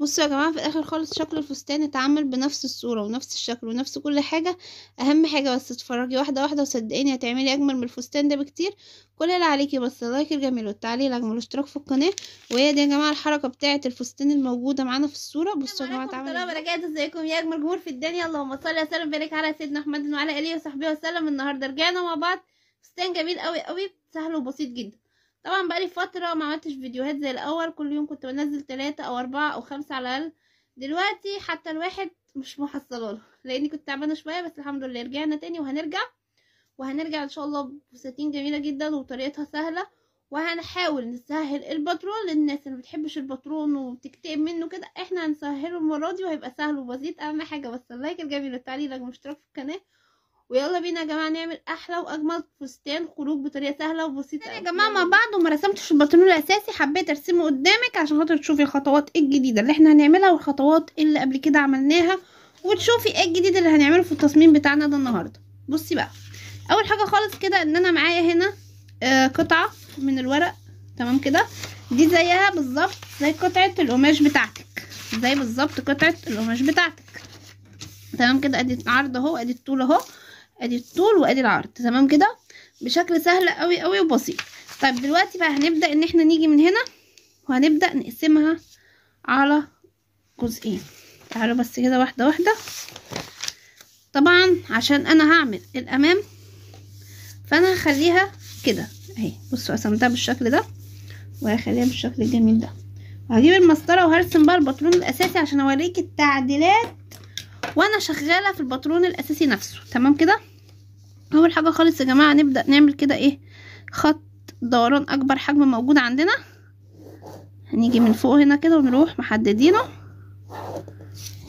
بصوا يا جماعة في الآخر خالص شكل الفستان اتعمل بنفس الصورة ونفس الشكل ونفس كل حاجة. أهم حاجة بس تتفرجي واحدة واحدة وصدقيني هتعملي أجمل من الفستان ده بكتير. كل اللي عليكي بس اللايك الجميل والتعليق الأجمل والاشتراك في القناة. وهي دي يا جماعة الحركة بتاعة الفستان الموجودة معانا في الصورة. بصوا يا جماعة اتعمل إزاي. بركاته إزيكم يا أجمل جمهور في الدنيا. اللهم صل وسلم. وبارك على سيدنا محمد وعلى آله وصحبه وسلم. النهارده رجعنا مع بعض. فستان جميل قوي قوي سهل وبسيط جدا. طبعا بقالي فترة ما عملتش فيديوهات زي الأول كل يوم كنت بنزل ثلاثة أو أربعة أو خمسة على الأقل. دلوقتي حتى الواحد مش محصلة له لأني كنت تعبانة شوية بس الحمد لله رجعنا تاني وهنرجع. وهنرجع إن شاء الله بفساتين جميلة جدا وطريقتها سهلة. وهنحاول نسهل الباترون للناس اللي بتحبش الباترون وبتكتئب منه كده إحنا هنسهله المرة دي وهيبقى سهل وبسيط. أهم حاجة بس اللايك الجميل والتعليق والاشتراك في القناة. ويلا بينا يا جماعة نعمل أحلى وأجمل فستان خروج بطريقة سهلة وبسيطة. يا جماعة مع بعض وما رسمتش الباترون الأساسي حبيت أرسمه قدامك عشان خاطر تشوفي الخطوات الجديدة اللي إحنا هنعملها والخطوات اللي قبل كده عملناها وتشوفي إيه الجديد اللي هنعمله في التصميم بتاعنا ده النهاردة. بصي بقى أول حاجة خالص كده إن أنا معايا هنا آه قطعة من الورق تمام كده؟ دي زيها بالظبط زي قطعة القماش بتاعتك زي بالظبط قطعة القماش بتاعتك. تمام كده؟ أدي العرض أهو أدي الطول أهو. ادي الطول وادي العرض تمام كده؟ بشكل سهل قوي قوي وبسيط. طيب دلوقتي بقى هنبدأ إن إحنا نيجي من هنا وهنبدأ نقسمها على جزئين. تعالوا بس كده واحدة واحدة. طبعا عشان أنا هعمل الأمام فأنا هخليها كده أهي. بصوا قسمتها بالشكل ده وهخليها بالشكل الجميل ده. وهجيب المسطرة وهرسم بقى الباترون الأساسي عشان أوريك التعديلات وأنا شغالة في الباترون الأساسي نفسه. تمام كده؟ أول حاجة خالص يا جماعة نبدأ نعمل كده إيه؟ خط دوران أكبر حجم موجود عندنا. هنيجي من فوق هنا كده ونروح محددينه.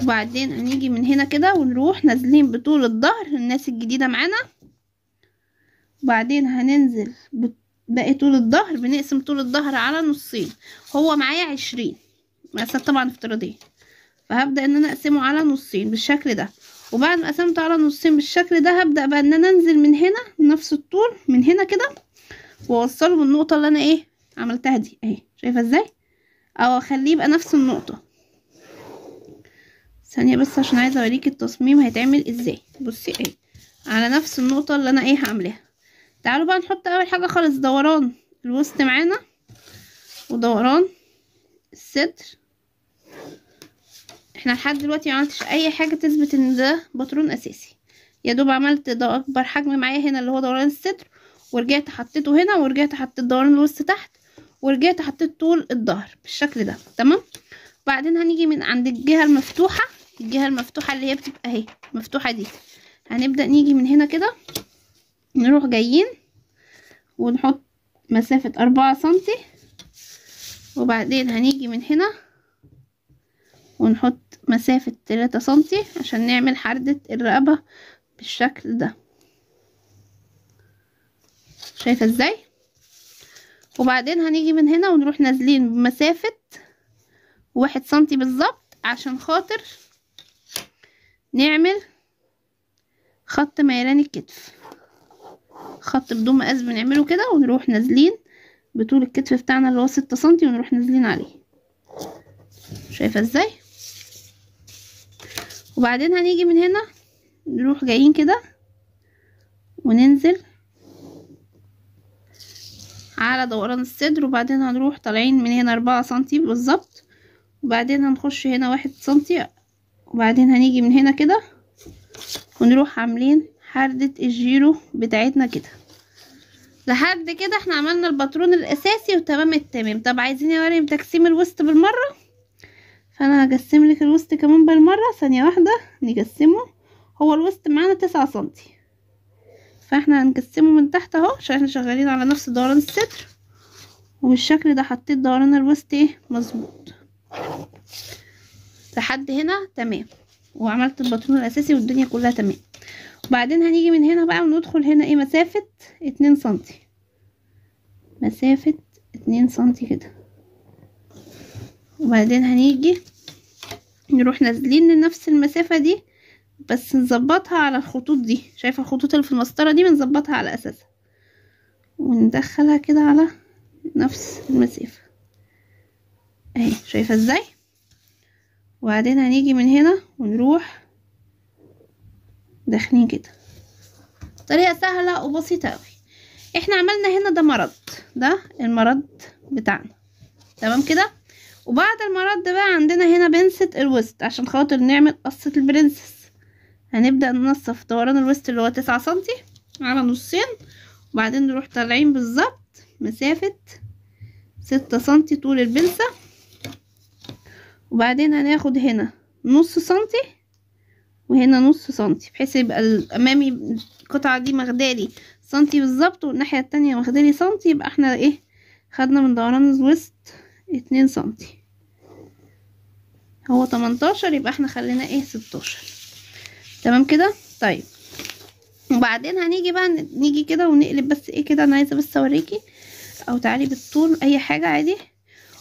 وبعدين هنيجي من هنا كده ونروح نازلين بطول الظهر للناس الجديدة معانا. وبعدين هننزل باقي طول الظهر بنقسم طول الظهر على نصين. هو معايا عشرين. مقاسات طبعا افتراضية. فهبدأ إن أنا أقسمه على نصين بالشكل ده. وبعد ما قسمته على نصين بالشكل ده هبدأ بقى إن أنا أنزل من هنا نفس الطول من هنا كده وأوصله بالنقطة اللي أنا إيه عملتها دي أهي. شايفة إزاي؟ أو أخليه يبقى نفس النقطة. ثانية بس عشان عايزة أوريك التصميم هيتعمل إزاي. بصي أهي على نفس النقطة اللي أنا إيه هعملها. تعالوا بقى نحط أول حاجة خالص دوران. الوسط معانا ودوران الصدر إحنا لحد دلوقتي معملتش اي حاجة تثبت ان ده باترون اساسي. يا دوب عملت ده اكبر حجم معايا هنا اللي هو دوران الصدر ورجعت حطيته هنا ورجعت حطيت دوران الوسط تحت ورجعت حطيت طول الظهر بالشكل ده. تمام؟ بعدين هنيجي من عند الجهة المفتوحة الجهة المفتوحة اللي هي بتبقى اهي مفتوحة دي. هنبدأ نيجي من هنا كده نروح جايين ونحط مسافة أربعة سنتي وبعدين هنيجي من هنا ونحط مسافة تلاتة سنتي عشان نعمل حردة الرقبة بالشكل ده. شايفة إزاي؟ وبعدين هنيجي من هنا ونروح نازلين بمسافة واحد سنتي بالظبط عشان خاطر نعمل خط ميلان الكتف. خط بدون مقاس بنعمله كده ونروح نازلين بطول الكتف بتاعنا اللي هو ستة سنتي ونروح نازلين عليه. شايفة إزاي؟ وبعدين هنيجي من هنا نروح جايين كده وننزل على دوران الصدر وبعدين هنروح طالعين من هنا أربعة سنتي بالظبط. وبعدين هنخش هنا واحد سنتي وبعدين هنيجي من هنا كده ونروح عاملين حردة الجيرو بتاعتنا كده. لحد كده إحنا عملنا الباترون الأساسي وتمام التمام. طب عايزين يا مريم تقسيم الوسط بالمرة؟ فانا هقسم لك الوسط كمان بالمرة ثانية واحدة نقسمه. هو الوسط معانا تسعة سنتي. فاحنا هنقسمه من تحت اهو عشان إحنا شغالين على نفس دوران الصدر. وبالشكل ده حطيت دوران الوسط إيه؟ مظبوط. لحد هنا تمام. وعملت الباترون الأساسي والدنيا كلها تمام. وبعدين هنيجي من هنا بقى وندخل هنا إيه؟ مسافة اتنين سنتي. مسافة اتنين سنتي كده. وبعدين هنيجي نروح نازلين لنفس المسافة دي بس نظبطها على الخطوط دي. شايفة الخطوط اللي في المسطرة دي؟ بنظبطها على أساسها. وندخلها كده على نفس المسافة. أهي شايفة إزاي؟ وبعدين هنيجي من هنا ونروح داخلين كده. طريقة سهلة وبسيطة أوي. إحنا عملنا هنا ده مرض ده المرض بتاعنا. تمام كده؟ وبعد المرض بقى عندنا هنا بنسة الوسط عشان خاطر نعمل قصة البرنسس. هنبدأ ننصف دوران الوسط اللي هو تسعة سنتي على نصين وبعدين نروح طالعين بالظبط مسافة ستة سنتي طول البنسة. وبعدين هناخد هنا نص سنتي وهنا نص سنتي بحيث يبقى الأمامي القطعة دي مخدالي سنتي بالظبط والناحية التانية مخدالي سنتي يبقى إحنا إيه خدنا من دوران الوسط اتنين سنتي. هو تمنتاشر يبقى إحنا خلينا إيه ستاشر. تمام كده؟ طيب. وبعدين هنيجي بقى نيجي كده ونقلب بس إيه كده أنا عايزة بس اوريكي أو تعالي بالطول اي حاجة عادي.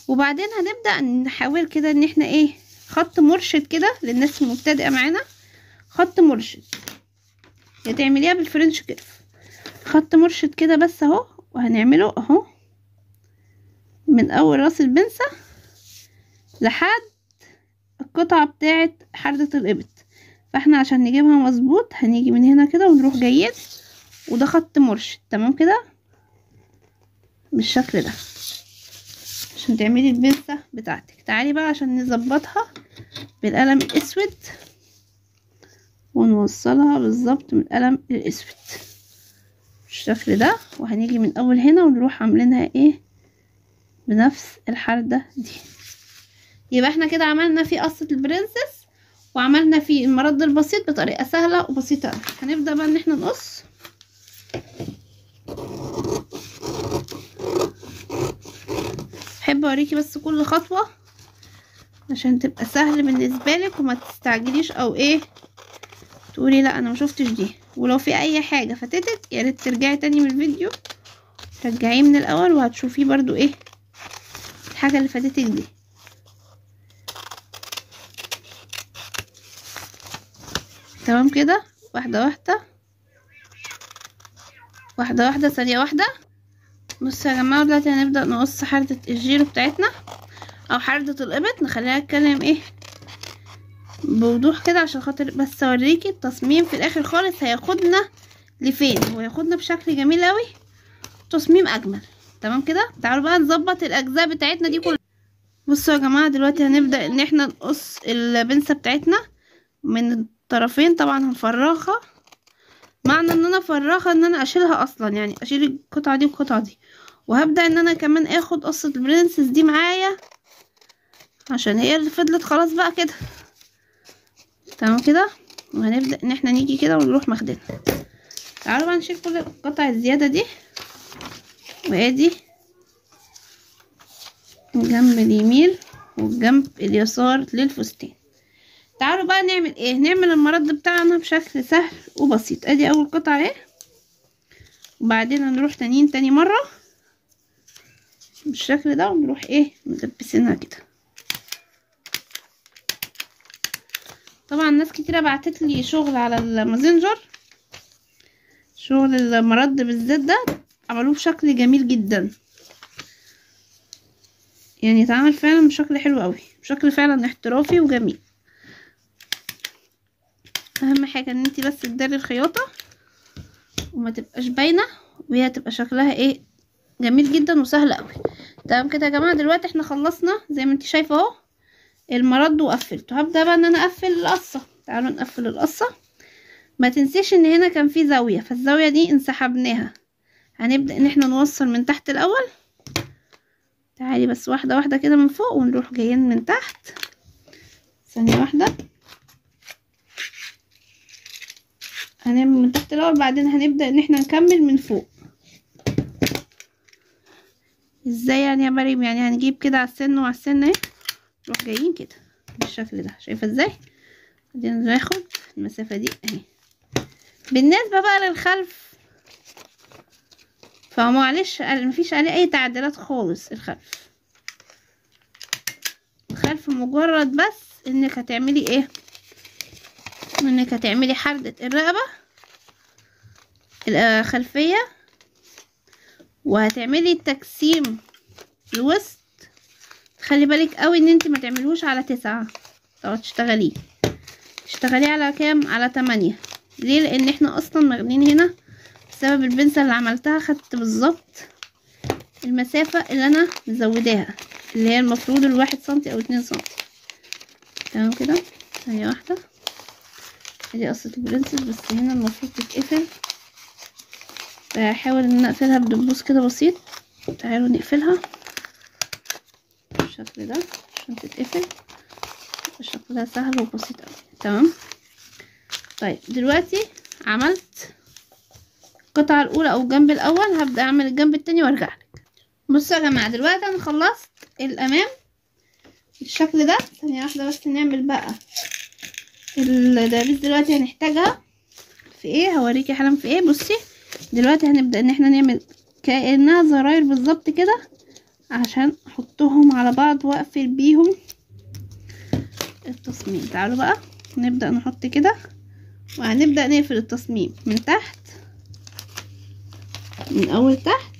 وبعدين هنبدأ نحاول كده ان إحنا إيه خط مرشد كده للناس المبتدئة معانا. خط مرشد. يا تعمليها بال French curve. خط مرشد كده بس اهو وهنعمله اهو. من أول راس البنسة لحد القطعة بتاعة حردة الإبط. فإحنا عشان نجيبها مظبوط هنيجي من هنا كده ونروح جايين. وده خط مرشد تمام كده؟ بالشكل ده. عشان تعملي البنسة بتاعتك. تعالي بقى عشان نظبطها بالقلم الأسود. ونوصلها بالظبط من القلم الأسود. بالشكل ده. وهنيجي من أول هنا ونروح عاملينها إيه؟ بنفس الحردة دي. يبقى إحنا كده عملنا فيه قصة البرنسس وعملنا فيه المرد البسيط بطريقة سهلة وبسيطة هنبدأ بقى إن إحنا نقص. أحب أوريكي بس كل خطوة عشان تبقى سهل بالنسبة لك وما تستعجليش أو إيه تقولي لا أنا ما شفتش دي. ولو في أي حاجة فاتتك يا ريت ترجعي تاني من الفيديو. رجعيه من الأول وهتشوفيه برضو إيه الحاجة اللي فاتتك دي. تمام كده؟ واحدة واحدة. واحدة واحدة ثانية واحدة. بصوا يا جماعة دلوقتي هنبدأ نقص حردة الجيرو بتاعتنا أو حردة الابط نخليها اتكلم إيه؟ بوضوح كده عشان خاطر بس أوريكي التصميم في الآخر خالص. هياخدنا لفين؟ وياخدنا بشكل جميل أوي. تصميم أجمل. تمام كده؟ تعالوا بقى نظبط الأجزاء بتاعتنا دي كلها. بصوا يا جماعة دلوقتي هنبدأ إن إحنا نقص البنسة بتاعتنا من الطرفين. طبعا هنفرغها. معنى إن أنا أفرغها إن أنا أشيلها أصلا يعني أشيل القطعة دي والقطعة دي. وهبدأ إن أنا كمان آخد قصة البرنسس دي معايا عشان هي اللي فضلت خلاص بقى كده. تمام كده؟ وهنبدأ إن إحنا نيجي كده ونروح ماخدينها. تعالوا بقى نشيل كل القطع الزيادة دي. وادي. الجنب اليمين والجنب اليسار للفستان. تعالوا بقى نعمل إيه؟ نعمل المرد بتاعنا بشكل سهل وبسيط. ادي اول قطعة اهي. وبعدين هنروح تانيين تاني مرة بالشكل ده ونروح إيه؟ ملبسينها كده. طبعا ناس كتيرة بعتت لي شغل على المازنجر شغل المرد بالذات ده. عملوه بشكل جميل جدا. يعني اتعمل فعلا بشكل حلو قوي بشكل فعلا احترافي وجميل. أهم حاجة إن أنتي بس تداري الخياطة وما تبقاش باينة وهي تبقى شكلها إيه؟ جميل جدا وسهل قوي. تمام كده يا جماعة دلوقتي إحنا خلصنا زي ما أنتي شايفة أهو المرد وقفلته. هبدأ بقى إن أنا أقفل القصة. تعالوا نقفل القصة. ما تنسيش إن هنا كان في زاوية فالزاوية دي انسحبناها. هنبدأ إن إحنا نوصل من تحت الأول. تعالي بس واحدة واحدة كده من فوق ونروح جايين من تحت. ثانية واحدة. هنعمل من تحت الأول بعدين هنبدأ إن إحنا نكمل من فوق. إزاي يعني يا مريم؟ يعني هنجيب كده على السن وعلى السن أهي. نروح جايين كده بالشكل ده. شايفة إزاي؟ بعدين ناخد المسافة دي أهي. بالنسبة بقى للخلف فمعلش مفيش عليه أي تعديلات خالص. الخلف. الخلف مجرد بس إنك هتعملي إيه؟ إنك هتعملي حردة الرقبة الخلفية وهتعملي تجسيم الوسط. خلي بالك قوي إن انت ما تعملوش على تسعة. تقعد تشتغليه. تشتغليه على كام؟ على تمانية. ليه؟ لأن إحنا أصلا ماخدين هنا بسبب البنسة اللي عملتها خدت بالظبط المسافة اللي أنا مزوداها اللي هي المفروض الواحد سنتي أو اتنين سنتي. تمام كده؟ ثانية واحدة. ادي قصة البرنسس بس هنا المفروض تتقفل. بحاول إن أنا أقفلها بدبوس كده بسيط. تعالوا نقفلها. بالشكل ده عشان تتقفل. شكلها سهل وبسيط أوي. تمام؟ طيب دلوقتي عملت القطعة الأولى أو الجنب الأول هبدأ أعمل الجنب التاني وأرجع لك. بصوا يا جماعة دلوقتي أنا خلصت الأمام بالشكل ده. ثانية واحدة بس نعمل بقى الدبابيس دلوقتي هنحتاجها في إيه؟ هوريكي حالا في إيه؟ بصي دلوقتي هنبدأ إن إحنا نعمل كأنها زراير بالظبط كده عشان أحطهم على بعض وأقفل بيهم التصميم. تعالوا بقى نبدأ نحط كده وهنبدأ نقفل التصميم من تحت. من أول تحت.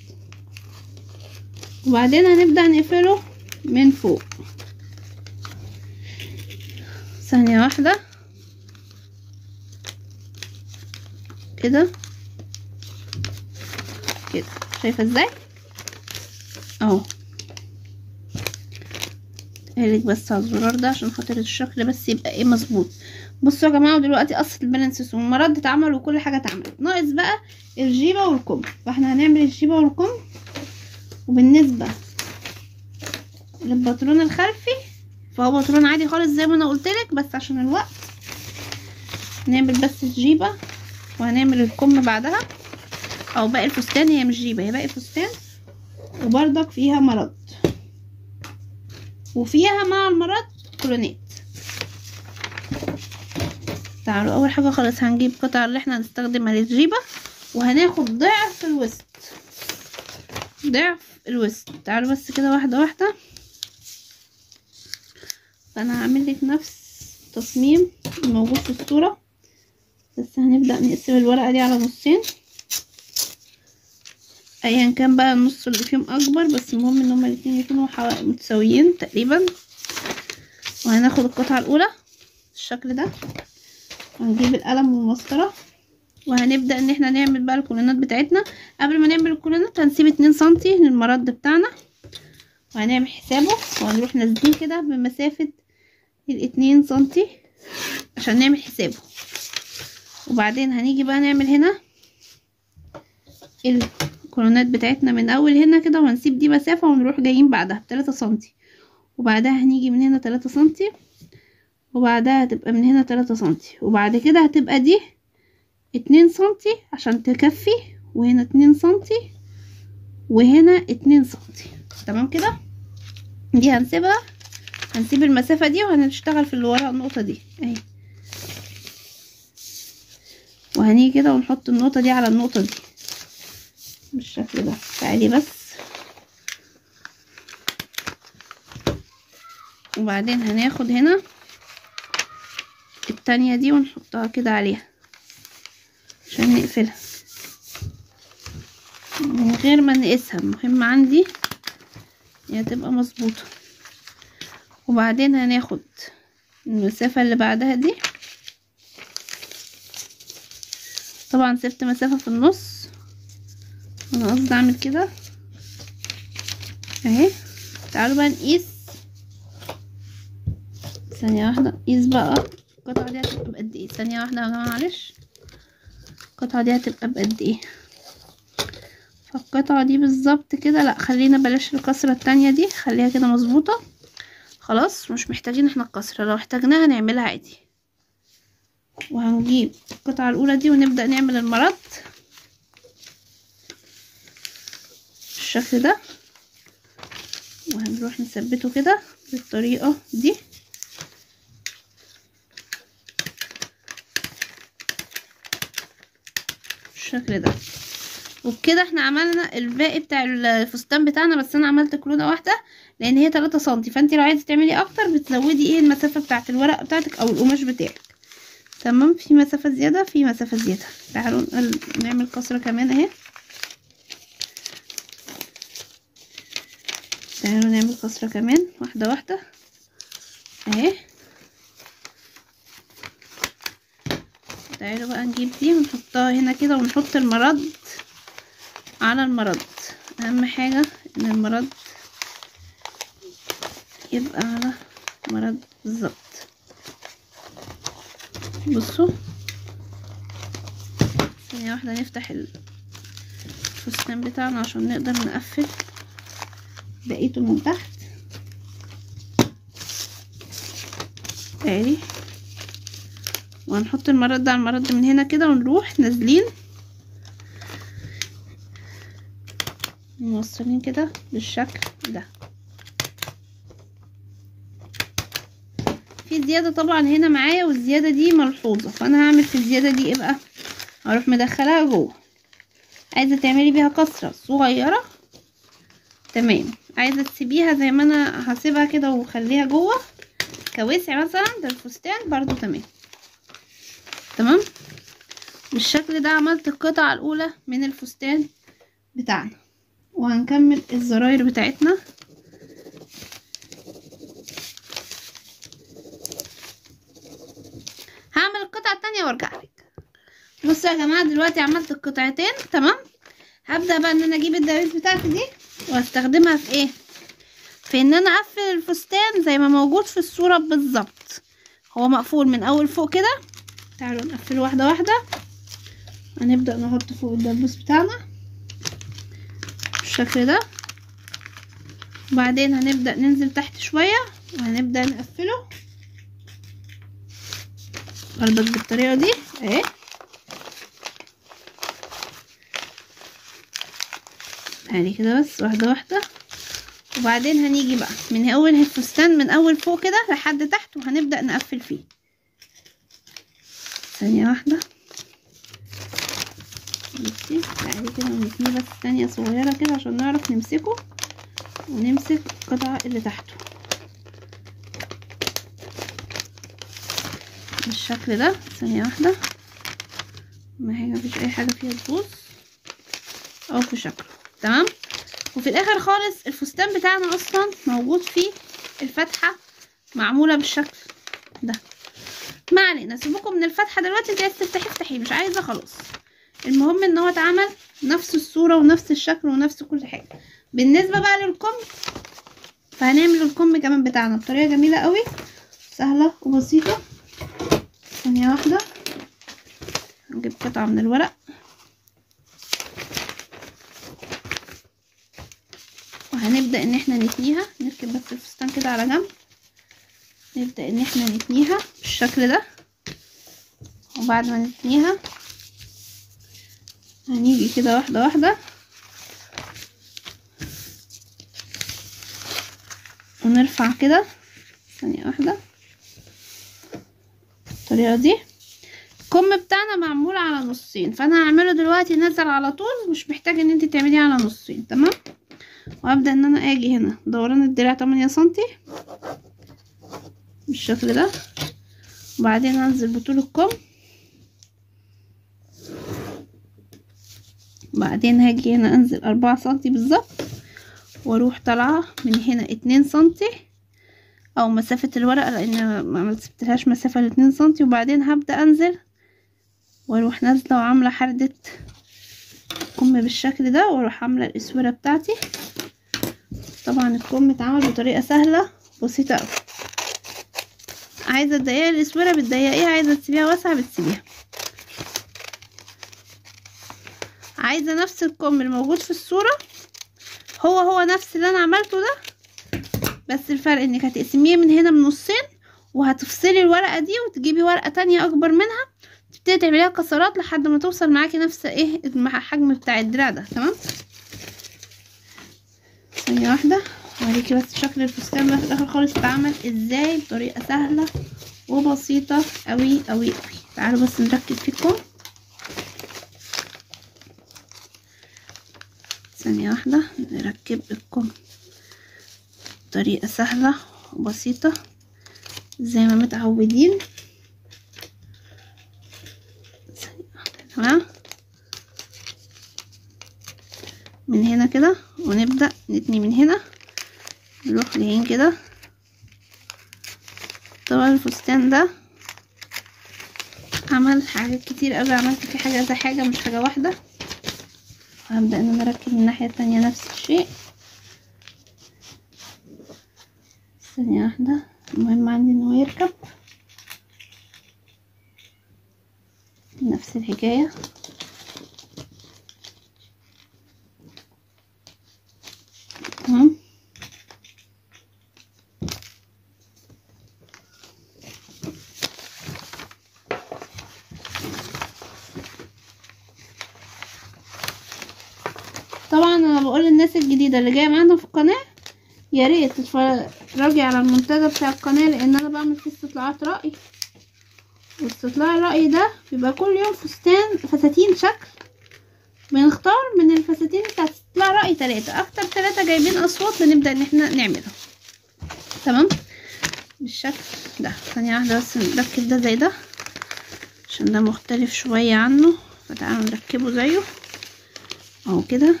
وبعدين هنبدأ نقفله من فوق. ثانية واحدة. كده. كده. شايفة إزاي؟ اهو. هلك بس على الزرار ده عشان خاطر الشكل بس يبقى إيه مظبوط. بصوا يا جماعة دلوقتي قصة البرنسس والمرد اتعمل وكل حاجة اتعملت ناقص بقى الجيبة والكم. فاحنا هنعمل الجيبة والكم. وبالنسبة للباترون الخلفي فهو باترون عادي خالص زي ما أنا قلتلك بس عشان الوقت. نعمل بس الجيبة وهنعمل الكم بعدها. أو باقي الفستان هي مش جيبة هي باقي فستان. وبرضك فيها مرض وفيها مع المرض كولونات تعالوا أول حاجة خالص هنجيب قطع اللي إحنا هنستخدمها للجيبة وهناخد ضعف الوسط. ضعف الوسط. تعالوا بس كده واحدة واحدة. فانا هعمل لك نفس التصميم الموجود في الصورة. بس هنبدأ نقسم الورقة دي على نصين. ايا كان بقى النص اللي فيهم أكبر بس المهم إن هما الاتنين يكونوا متساويين تقريبا. وهناخد القطعة الأولى. بالشكل ده. وهنجيب القلم والمسطرة وهنبدأ إن إحنا نعمل بقى الكولونات بتاعتنا. قبل ما نعمل الكولونات هنسيب اتنين سنتي للمرد بتاعنا وهنعمل حسابه وهنروح نازلين كده بمسافة الاتنين سنتي عشان نعمل حسابه. وبعدين هنيجي بقى نعمل هنا الكولونات بتاعتنا من أول هنا كده وهنسيب دي مسافة ونروح جايين بعدها بتلاتة سنتي. وبعدها هنيجي من هنا تلاتة سنتي وبعدها هتبقى من هنا تلاتة سنتي. وبعد كده هتبقى دي اتنين سنتي عشان تكفي وهنا اتنين سنتي وهنا اتنين سنتي. تمام كده؟ دي هنسيبها. هنسيب المسافة دي وهنشتغل في اللي ورا النقطة دي. أهي. وهنيجي كده ونحط النقطة دي على النقطة دي. بالشكل ده. تعالي بس. وبعدين هناخد هنا التانية دي ونحطها كده عليها عشان نقفلها. من غير ما نقيسها المهم عندي هي تبقى مظبوطة. وبعدين هناخد المسافة اللي بعدها دي. طبعا سبت مسافة في النص. أنا قصدي أعمل كده. أهي. تعالوا بقى نقيس. ثانية واحدة نقيس بقى. القطعة دي هتبقى بقد إيه؟ ثانية واحدة معلش. القطعة دي هتبقى بقد إيه؟ فالقطعة دي بالظبط كده لأ خلينا بلاش الكسرة التانية دي خليها كده مظبوطة. خلاص مش محتاجين إحنا الكسرة لو احتاجناها نعملها عادي. وهنجيب القطعة الأولى دي ونبدأ نعمل المرد. بالشكل ده. وهنروح نثبته كده بالطريقة دي. بالشكل ده. وبكده إحنا عملنا الباقي بتاع الفستان بتاعنا بس أنا عملت كرونة واحدة لأن هي 3 سنتي. فانت لو عايزة تعملي أكتر بتزودي إيه المسافة بتاعت الورق بتاعتك أو القماش بتاعك. تمام؟ في مسافة زيادة في مسافة زيادة. تعالوا نعمل كسرة كمان أهي. تعالوا نعمل كسرة كمان واحدة واحدة. أهي. تعالوا بقى نجيب دي ونحطها هنا كده ونحط المرد على المرد. أهم حاجة إن المرد يبقى على مرد بالظبط. بصوا. ثانية واحدة نفتح الفستان بتاعنا عشان نقدر نقفل بقيته من تحت. تاني وهنحط المرد على المرد من هنا كده ونروح نازلين. موصلين كده بالشكل ده. في زيادة طبعا هنا معايا والزيادة دي ملحوظة. فأنا هعمل في الزيادة دي إيه بقى؟ هروح مدخلها جوه. عايزة تعملي بيها كسرة صغيرة؟ تمام. عايزة تسيبيها زي ما أنا هسيبها كده وخليها جوه. كوسع مثلا ده الفستان برضو تمام. تمام؟ بالشكل ده عملت القطعة الأولى من الفستان بتاعنا. وهنكمل الزراير بتاعتنا. هعمل القطعة التانية وأرجع لك. بصوا يا جماعة دلوقتي عملت القطعتين تمام؟ هبدأ بقى إن أنا أجيب الدبابيس بتاعتي دي وأستخدمها في إيه؟ في إن أنا أقفل الفستان زي ما موجود في الصورة بالظبط. هو مقفول من أول فوق كده تعالوا نقفله واحدة واحدة. هنبدأ نحط فوق الدبوس بتاعنا بالشكل ده. وبعدين هنبدأ ننزل تحت شوية وهنبدأ نقفله. برضك بالطريقة دي. أهي. ادي كده بس واحدة واحدة. وبعدين هنيجي بقى من أول الفستان من أول فوق كده لحد تحت وهنبدأ نقفل فيه. ثانية واحدة. بصي تعالي كده ونتنيه بس ثانية صغيرة كده عشان نعرف نمسكه ونمسك القطعة اللي تحته. بالشكل ده. ثانية واحدة. ما هي مفيش أي حاجة فيها تبوظ. أو في شكله. تمام؟ وفي الآخر خالص الفستان بتاعنا أصلا موجود فيه الفتحة معمولة بالشكل ده. ما علينا سيبكم من الفتحة دلوقتي انت عايز تفتحي افتحي مش عايزة خلاص. المهم ان هو اتعمل نفس الصورة ونفس الشكل ونفس كل حاجة. بالنسبة بقى للكم فهنعمل الكم كمان بتاعنا بطريقة جميلة قوي سهلة وبسيطة. ثانية واحدة. نجيب قطعة من الورق. وهنبدأ إن إحنا نتنيها. نركب بس الفستان كده على جنب. نبدأ إن إحنا نتنيها بالشكل ده. وبعد ما نتنيها هنيجي كده واحدة واحدة. ونرفع كده ثانية واحدة بالطريقة دي. الكم بتاعنا معمول على نصين فأنا هعمله دلوقتي نزل على طول مش محتاج إن أنت تعمليه على نصين تمام؟ وأبدأ إن أنا آجي هنا دوران الدراع 8 سنتي. بالشكل ده. وبعدين انزل بطول الكم. بعدين هاجي هنا أنزل أربعة سنتي بالظبط وأروح طالعة من هنا اتنين سنتي أو مسافة الورقة لأن ما سبتلهاش مسافة لاتنين سنتي. وبعدين هبدأ أنزل وأروح نازلة وعاملة حردة كم بالشكل ده وأروح عاملة الأسورة بتاعتي. طبعا الكم اتعمل بطريقة سهلة بسيطة أوي. عايزة تضيقي الاسورة بتضيقيها عايزة تسيبيها؟ واسعة بتسيبيها. عايزة نفس الكم الموجود في الصورة؟ هو هو نفس اللي أنا عملته ده بس الفرق إنك هتقسميه من هنا من نصين وهتفصلي الورقة دي وتجيبي ورقة تانية أكبر منها تبتدي تعمليها كسرات لحد ما توصل معاكي نفس إيه الحجم بتاع الدراع ده تمام؟ ثانية واحدة. اوريكي بس شكل الفستان بقى في الآخر خالص. اتعمل إزاي؟ بطريقة سهلة وبسيطة أوي أوي أوي. تعالوا بس نركز فيكم. ثانية واحدة نركب الكم بطريقة سهلة وبسيطة زي ما متعودين. من هنا كده ونبدأ نتني من هنا. نروح لهين كده. طبعا الفستان ده عمل حاجات كتير قوي عملت فيه حاجة زي حاجة مش حاجة واحدة. هبدأ إن أنا أركب من الناحية التانية نفس الشيء. ثانية واحدة. المهم عندي ان هو يركب. نفس الحكاية تمام طبعا أنا بقول للناس الجديدة اللي جاية معانا في القناة. يا ريت تتفرجي على المنتدى بتاع القناة لأن أنا بعمل فيه استطلاعات رأي. واستطلاع الرأي ده بيبقى كل يوم فستان فساتين شكل. بنختار من الفساتين بتاعت استطلاع رأي تلاتة. أكتر تلاتة جايبين أصوات بنبدأ إن إحنا نعملها. تمام؟ بالشكل ده. ثانية واحدة بس نركب ده زي ده عشان ده مختلف شوية عنه. فتعالوا نركبه زيه. أهو كده.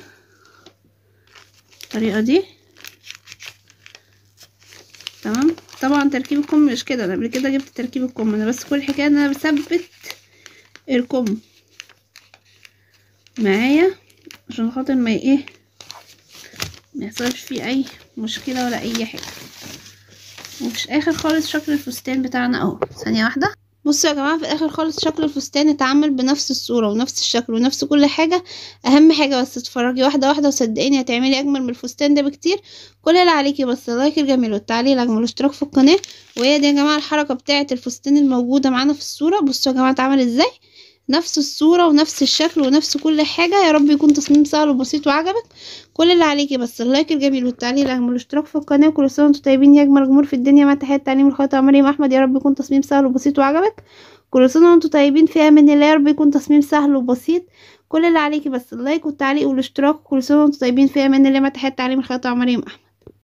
الطريقة دي. تمام؟ طبعا تركيب الكم مش كده. أنا قبل كده جبت تركيب الكم. أنا بس كل الحكاية إن أنا بثبت الكم. معايا؟ عشان خاطر ما إيه ما يحصلش فيه أي مشكلة ولا أي حاجة. وفي اخر خالص شكل الفستان بتاعنا أهو. ثانية واحدة. بصوا يا جماعة في الآخر خالص شكل الفستان اتعمل بنفس الصورة ونفس الشكل ونفس كل حاجة. أهم حاجة بس تتفرجي واحدة واحدة وصدقيني هتعملي أجمل من الفستان ده بكتير. كل اللي عليكي بس اللايك الجميل والتعليق الاجمل والاشتراك في القناة. وهي دي يا جماعة الحركة بتاعة الفستان الموجودة معانا في الصورة. بصوا يا جماعة اتعمل إزاي؟ نفس الصورة ونفس الشكل ونفس كل حاجة. يا رب يكون تصميم سهل وبسيط وعجبك. كل اللي عليكي بس. اللايك الجميل والتعليق الاجمل والاشتراك في القناة كل سنة وأنتم طيبين. يا أجمل جمهور في الدنيا. مع تحية تعليم الخياطة مريم أحمد يا رب يكون تصميم سهل وبسيط وعجبك. كل سنة وأنتم طيبين. في أمان الله. يا رب يكون تصميم سهل وبسيط. كل اللي عليكي بس. اللايك والتعليق والاشتراك كل سنة وأنتم طيبين. في أمان الله. مع تحية تعليم الخاطئة مريم أحمد.